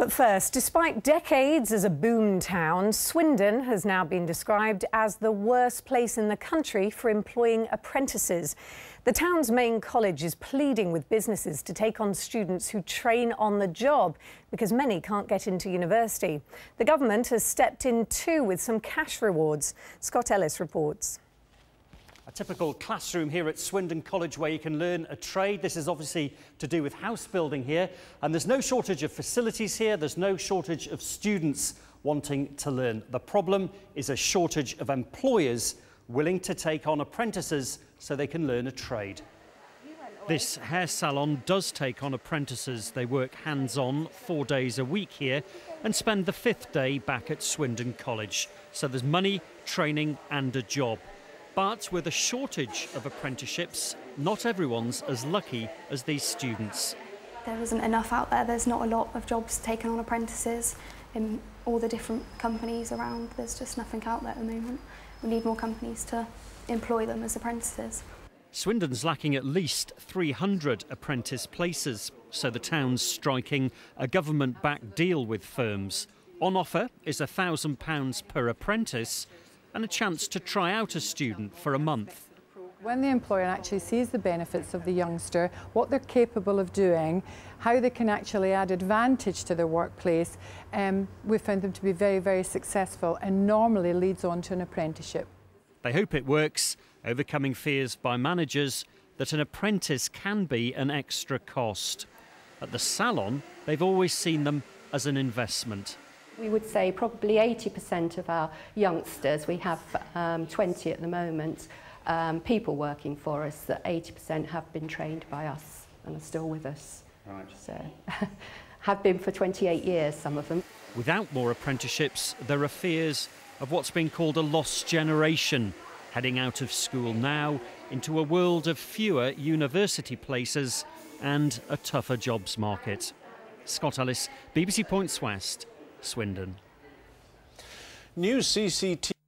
But first, despite decades as a boom town, Swindon has now been described as the worst place in the country for employing apprentices. The town's main college is pleading with businesses to take on students who train on the job because many can't get into university. The government has stepped in too with some cash rewards. Scott Ellis reports. A typical classroom here at Swindon College where you can learn a trade. This is obviously to do with house building here. And there's no shortage of facilities here. There's no shortage of students wanting to learn. The problem is a shortage of employers willing to take on apprentices so they can learn a trade. This hair salon does take on apprentices. They work hands-on four days a week here and spend the fifth day back at Swindon College. So there's money, training and a job. But with a shortage of apprenticeships, not everyone's as lucky as these students. There isn't enough out there. There's not a lot of jobs taken on apprentices in all the different companies around. There's just nothing out there at the moment. We need more companies to employ them as apprentices. Swindon's lacking at least 300 apprentice places, so the town's striking a government backed deal with firms. On offer is £1,000 per apprentice and a chance to try out a student for a month. When the employer actually sees the benefits of the youngster, what they're capable of doing, how they can actually add advantage to their workplace, um, we found them to be very, very successful and normally leads on to an apprenticeship. They hope it works, overcoming fears by managers that an apprentice can be an extra cost. At the salon, they've always seen them as an investment. We would say probably 80% of our youngsters, we have um, 20 at the moment, um, people working for us, that 80% have been trained by us and are still with us. Right. So, have been for 28 years, some of them. Without more apprenticeships, there are fears of what's been called a lost generation, heading out of school now into a world of fewer university places and a tougher jobs market. Scott Ellis, BBC Points West. Swindon. New CCTV